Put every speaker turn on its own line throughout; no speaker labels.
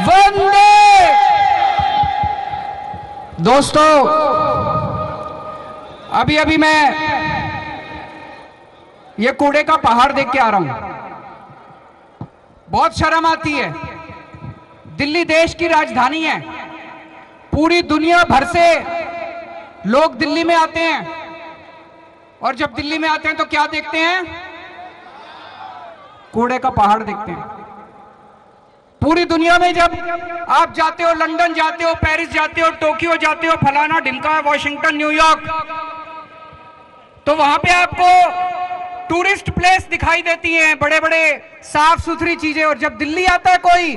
वंदे। दोस्तों अभी अभी मैं ये कूड़े का पहाड़ देख के आ रहा हूँ। बहुत शर्म आती है। दिल्ली देश की राजधानी है। पूरी दुनिया भर से लोग दिल्ली में आते हैं। और जब दिल्ली में आते हैं तो क्या देखते हैं? कूड़े का पहाड़ देखते हैं। पूरी दुनिया में जब आप जाते हो, लंदन जाते हो, पेरिस जाते हो, टोक्यो जाते हो, फलाना ढिमका वॉशिंगटन न्यूयॉर्क तो वहाँ पे आपको टूरिस्ट प्लेस दिखाई देती हैं बड़े बड़े साफ़ सुथरी चीज़ें, और जब दिल्ली आता है कोई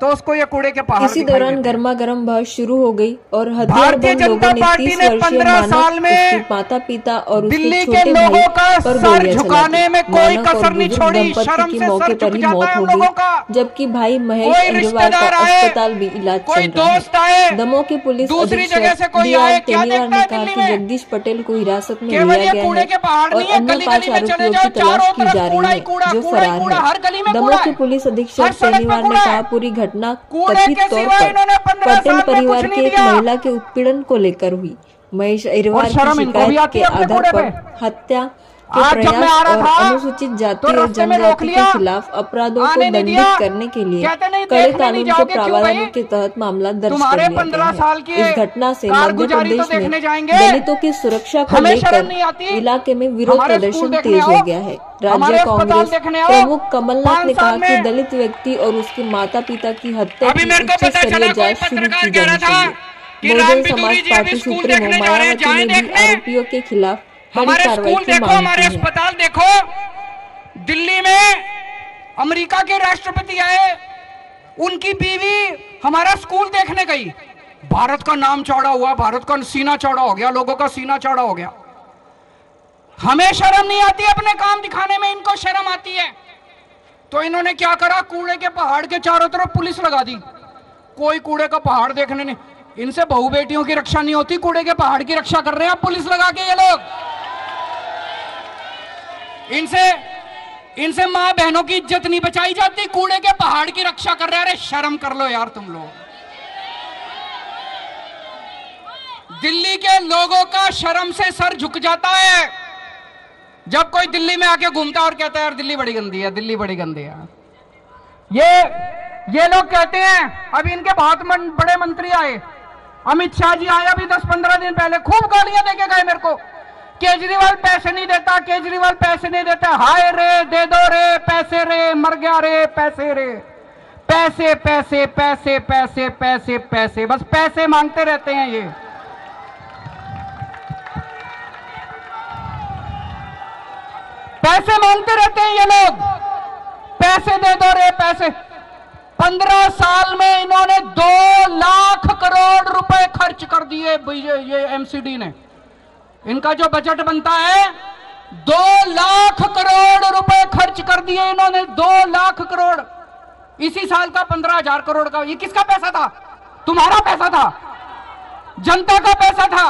तो उसको ये कूड़े के पहाड़
इसी दौरान गर्मा गर्म बहस शुरू हो गई और
भारतीय जनता पार्टी ने 15 साल में
माता पिता और
दिल्ली के लोगों का सर झुकाने में कोई कसर नहीं छोड़ी शर्म से
मौके
सर
पर ही मौत
है
गई जबकि भाई महेश अग्रवाल का अस्पताल भी इलाज
कोई
चल रहा
दोस्त आए,
है दमोह के पुलिस
दूसरी जगह से
अधीक्षक
कोई
डी आर
आए, क्या
टेनिवार ने कहा कि? जगदीश पटेल को हिरासत में लिया गया है और अन्य पाँच आरोपियों की तलाश की जा रही
है
जो फरार है।
में
दमोह के पुलिस अधीक्षक टेनिवार ने कहा पूरी घटना
कूड़े
कथित तौर पर पटेल परिवार की एक महिला के उत्पीड़न को लेकर हुई। महेश
अहिरवार
की शिकायत के आधार पर हत्या
आज जब मैं आ रहा था,
अनुसूचित जाति
तो
और जनजाति के खिलाफ अपराधों को दंडित करने के लिए कड़े कानून के प्रावधानों के तहत मामला दर्ज गया
साल
है।
की
इस घटना से मध्य
तो
प्रदेश में दलितों की सुरक्षा को लेकर इलाके में विरोध प्रदर्शन तेज हो गया है। राज्य कांग्रेस प्रमुख कमलनाथ ने कहा कि दलित व्यक्ति और उसके माता पिता की हत्या की उच्च स्तरीय जाँच शुरू की जानी चाहिए। बहुजन समाज पार्टी सुप्रीमो मायावती ने भी आरोपियों के खिलाफ
हमारे स्कूल देखो हमारे अस्पताल देखो। दिल्ली में अमेरिका के राष्ट्रपति आए उनकी बीवी हमारा स्कूल देखने गई। भारत का नाम चौड़ा हुआ भारत का सीना चौड़ा हो गया लोगों का सीना चौड़ा हो गया। हमें शर्म नहीं आती अपने काम दिखाने में इनको शर्म आती है। तो इन्होंने क्या करा? कूड़े के पहाड़ के चारों तरफ़ पुलिस लगा दी। कोई कूड़े का पहाड़ देखने नहीं। इनसे बहु बेटियों की रक्षा नहीं होती कूड़े के पहाड़ की रक्षा कर रहे हैं। आप पुलिस लगा के ये लोग। इनसे इनसे माँ बहनों की इज़्ज़त नहीं बचाई जाती कूड़े के पहाड़ की रक्षा कर रहे अरे शर्म कर लो यार तुम लोग। दिल्ली के लोगों का शर्म से सर झुक जाता है। जब कोई दिल्ली में आके घूमता और कहता है यार दिल्ली बड़ी गंदी है दिल्ली बड़ी गंदी है। ये ये लोग कहते हैं अभी इनके बहुत मन, बड़े मंत्री आए। अमित शाह जी आए अभी दस पंद्रह दिन पहले। खूब गालियाँ देके गए मेरे को। केजरीवाल पैसे नहीं देता, केजरीवाल पैसे नहीं देता। हाय रे, दे दो रे, पैसे रे, मर गया रे, पैसे रे। पैसे पैसे पैसे पैसे पैसे पैसे, बस पैसे मांगते रहते हैं ये। पैसे मांगते रहते हैं ये लोग। पैसे दे दो रे, पैसे। पंद्रह साल में इन्होंने दो लाख करोड़ रुपए खर्च कर दिए ये एमसीडी ने। इनका जो बजट बनता है, दो लाख करोड़ रुपए खर्च कर दिए इन्होंने, दो लाख करोड़। इसी साल का पंद्रह हज़ार करोड़ का। ये किसका पैसा था? तुम्हारा पैसा था। जनता का पैसा था।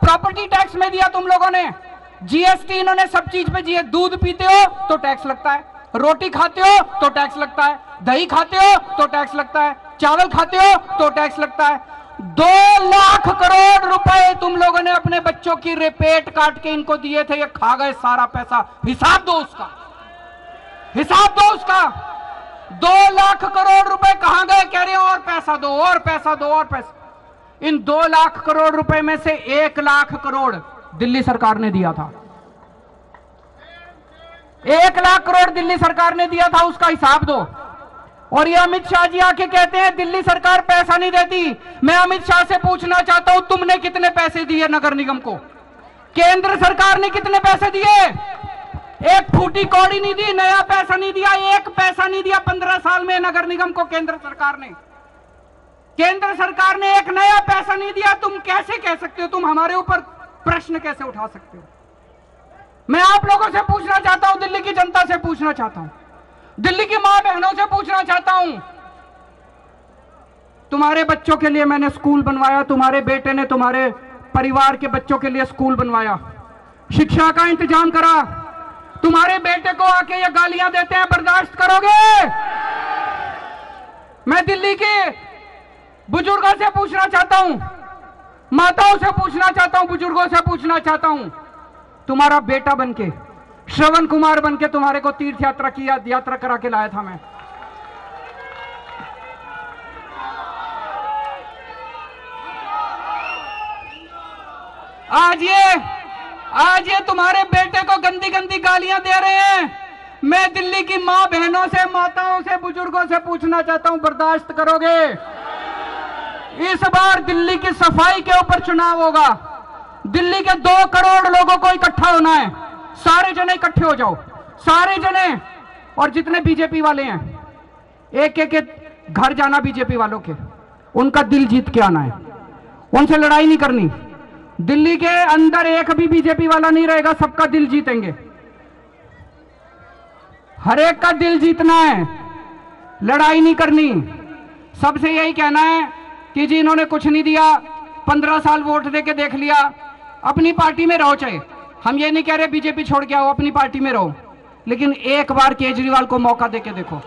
प्रॉपर्टी टैक्स में दिया तुम लोगों ने। जीएसटी इन्होंने सब चीज़ पे दिए। दूध पीते हो तो टैक्स लगता है। रोटी खाते हो तो टैक्स लगता है। दही खाते हो तो टैक्स लगता है। चावल खाते हो तो टैक्स लगता है। दो लाख करोड़ रुपए तुम लोगों ने अपने बच्चों की रेपेट काट के इनको दिए थे, ये खा गए सारा पैसा। हिसाब दो उसका। हिसाब दो उसका। दो लाख करोड़ रुपए कहाँ गए? कह रहे हो, और पैसा दो, और पैसा दो, और पैसा। इन दो लाख करोड़ रुपए में से एक लाख करोड़ दिल्ली सरकार ने दिया था। एक लाख करोड़ दिल्ली सरकार ने दिया था, उसका हिसाब दो। और ये अमित शाह जी आके कहते हैं, दिल्ली सरकार पैसा नहीं देती। मैं अमित शाह से पूछना चाहता हूँ, तुमने कितने पैसे दिए नगर निगम को? केंद्र सरकार ने कितने पैसे दिए? एक फूटी कौड़ी नहीं दी, नया पैसा नहीं दिया, एक पैसा नहीं दिया पंद्रह साल में नगर निगम को, केंद्र सरकार ने। केंद्र सरकार ने एक नया पैसा नहीं दिया, तुम कैसे कह सकते हो? तुम हमारे ऊपर प्रश्न कैसे उठा सकते हो? मैं आप लोगों से पूछना चाहता हूँ, दिल्ली की जनता से पूछना चाहता हूँ। दिल्ली की माँ बहनों से पूछना चाहता हूँ। तुम्हारे बच्चों के लिए मैंने स्कूल बनवाया, तुम्हारे बेटे ने तुम्हारे परिवार के बच्चों के लिए स्कूल बनवाया। शिक्षा का इंतज़ाम करा। तुम्हारे बेटे को आके ये गालियाँ देते हैं, बर्दाश्त करोगे? मैं दिल्ली के बुज़ुर्गों से पूछना चाहता हूँ, माताओं से पूछना चाहता हूँ, बुज़ुर्गों से पूछना चाहता हूँ, तुम्हारा बेटा बनके श्रवण कुमार बनके तुम्हारे को तीर्थ यात्रा की यात्रा करा के लाया था मैं। आज ये आज ये तुम्हारे बेटे को गंदी गंदी गालियाँ दे रहे हैं। मैं दिल्ली की माँ बहनों से, माताओं से, बुज़ुर्गों से पूछना चाहता हूँ, बर्दाश्त करोगे? इस बार दिल्ली की सफ़ाई के ऊपर चुनाव होगा। दिल्ली के दो करोड़ लोगों को इकट्ठा होना है। सारे जने इकट्ठे हो जाओ। सारे जने और जितने बीजेपी वाले हैं एक एक घर जाना बीजेपी वालों के। उनका दिल जीत के आना है। उनसे लड़ाई नहीं करनी। दिल्ली के अंदर एक भी बीजेपी वाला नहीं रहेगा, सबका दिल जीतेंगे। हर एक का दिल जीतना है। लड़ाई नहीं करनी। सबसे यही कहना है कि जी इन्होंने कुछ नहीं दिया, पंद्रह साल वोट दे के देख लिया। अपनी पार्टी में रहो चाहे। हम ये नहीं कह रहे बीजेपी छोड़ के आओ, अपनी पार्टी में रहो। लेकिन एक बार केजरीवाल को मौका दे के देखो।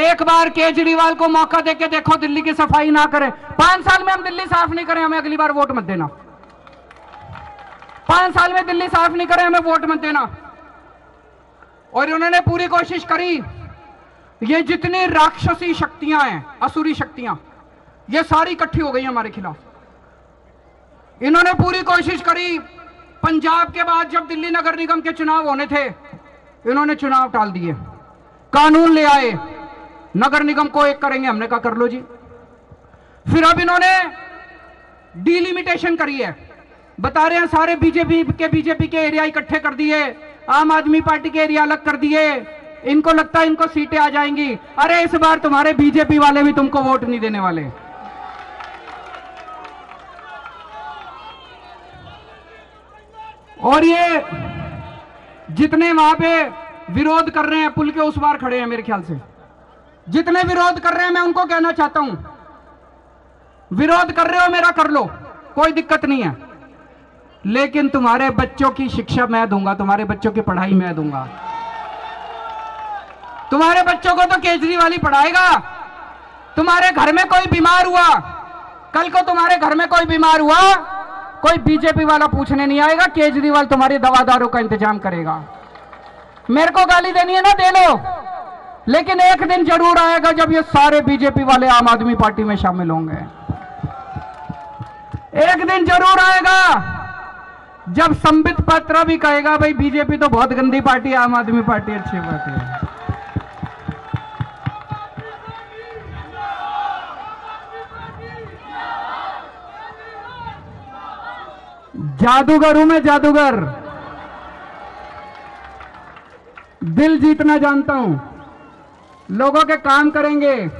एक बार केजरीवाल को मौका देके देखो, दिल्ली की सफ़ाई ना करें। पाँच साल में हम दिल्ली साफ़ नहीं करें, हमें अगली बार वोट मत देना। पाँच साल में दिल्ली साफ़ नहीं करें, हमें वोट मत देना। और उन्होंने पूरी कोशिश करी। ये जितनी राक्षसी शक्तियाँ हैं, असुरी शक्तियाँ, ये सारी इकट्ठी हो गई हमारे खिलाफ। इन्होंने पूरी कोशिश करी। पंजाब के बाद जब दिल्ली नगर निगम के चुनाव होने थे, इन्होंने चुनाव टाल दिए। कानून ले आए। नगर निगम को एक करेंगे, हमने कहा कर लो जी। फिर अब इन्होंने डिलिमिटेशन करी है। बता रहे हैं, सारे बीजेपी के बीजेपी के एरिया इकट्ठे कर दिए। आम आदमी पार्टी के एरिया अलग कर दिए। इनको लगता है इनको सीटें आ जाएँगी। अरे इस बार तुम्हारे बीजेपी वाले भी तुमको वोट नहीं देने वाले। और ये जितने वहाँ पे विरोध कर रहे हैं, पुल के उस बार खड़े हैं मेरे ख्याल से। जितने विरोध कर रहे हैं, मैं उनको कहना चाहता हूँ। विरोध कर रहे हो मेरा, कर लो। कोई दिक्कत नहीं है। लेकिन तुम्हारे बच्चों की शिक्षा मैं दूँगा, तुम्हारे बच्चों की पढ़ाई मैं दूँगा। तुम्हारे बच्चों को तो केजरीवाल ही पढ़ाएगा। तुम्हारे घर में कोई बीमार हुआ, कल को तुम्हारे घर में कोई बीमार हुआ कोई बीजेपी वाला पूछने नहीं आएगा, केजरीवाल तुम्हारी दवादारों का इंतज़ाम करेगा। मेरे को गाली देनी है ना, दे लो। लेकिन एक दिन ज़रूर आएगा जब ये सारे बीजेपी वाले आम आदमी पार्टी में शामिल होंगे। एक दिन ज़रूर आएगा जब संबित पात्रा भी कहेगा, भाई, बीजेपी तो बहुत गंदी पार्टी है, आम आदमी पार्टी अच्छी पार्टी है। जादूगर हूँ मैं, जादूगर। दिल जीतना जानता हूँ। लोगों के काम करेंगे,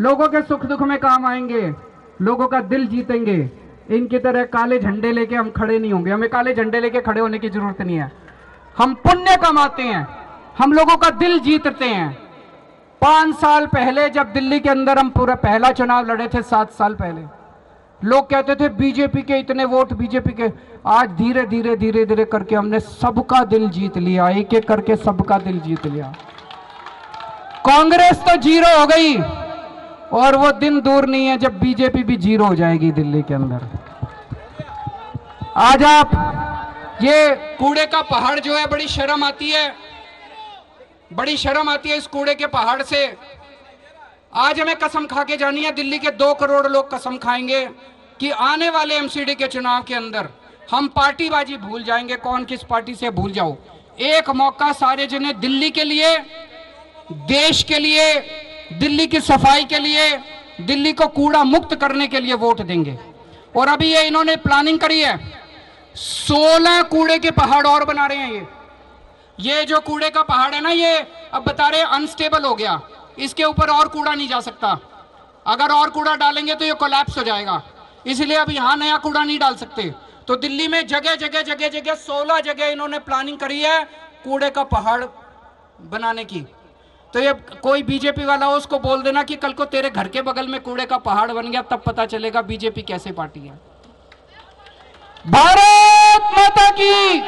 लोगों के सुख दुख में काम आएँगे, लोगों का दिल जीतेंगे। इनकी तरह काले झंडे लेके हम खड़े नहीं होंगे। हमें काले झंडे लेके खड़े होने की ज़रूरत नहीं है। हम पुण्य कमाते हैं, हम लोगों का दिल जीतते हैं। पाँच साल पहले जब दिल्ली के अंदर हम पूरा पहला चुनाव लड़े थे, सात साल पहले। लोग कहते थे, बीजेपी के इतने वोट बीजेपी के। आज धीरे धीरे धीरे धीरे करके हमने सबका दिल जीत लिया एक एक करके सबका दिल जीत लिया। कांग्रेस तो ज़ीरो हो गई, और वो दिन दूर नहीं है जब बीजेपी भी ज़ीरो हो जाएगी दिल्ली के अंदर। आज आप, ये कूड़े का पहाड़ जो है, बड़ी शर्म आती है। बड़ी शर्म आती है इस कूड़े के पहाड़ से। आज हमें कसम खा के जानी है, दिल्ली के दो करोड़ लोग कसम खाएँगे कि आने वाले एमसीडी के चुनाव के अंदर हम पार्टीबाजी भूल जाएँगे, कौन किस पार्टी से भूल जाओ। एक मौका सारे जने दिल्ली के लिए, देश के लिए, दिल्ली की सफ़ाई के लिए, दिल्ली को कूड़ा मुक्त करने के लिए वोट देंगे। और अभी ये इन्होंने प्लानिंग करी है, सोलह कूड़े के पहाड़ और बना रहे हैं ये। ये जो कूड़े का पहाड़ है ना ये, अब बता रहे अनस्टेबल हो गया। इसके ऊपर और कूड़ा नहीं जा सकता। अगर और कूड़ा डालेंगे तो ये कोलैप्स हो जाएगा। इसलिए अब यहाँ नया कूड़ा नहीं डाल सकते। तो दिल्ली में जगह जगह जगह जगह, सोलह जगह इन्होंने प्लानिंग करी है कूड़े का पहाड़ बनाने की। तो ये कोई बीजेपी वाला हो, उसको बोल देना कि कल को तेरे घर के बगल में कूड़े का पहाड़ बन गया, तब पता चलेगा बीजेपी कैसे पार्टी है। भारत माता की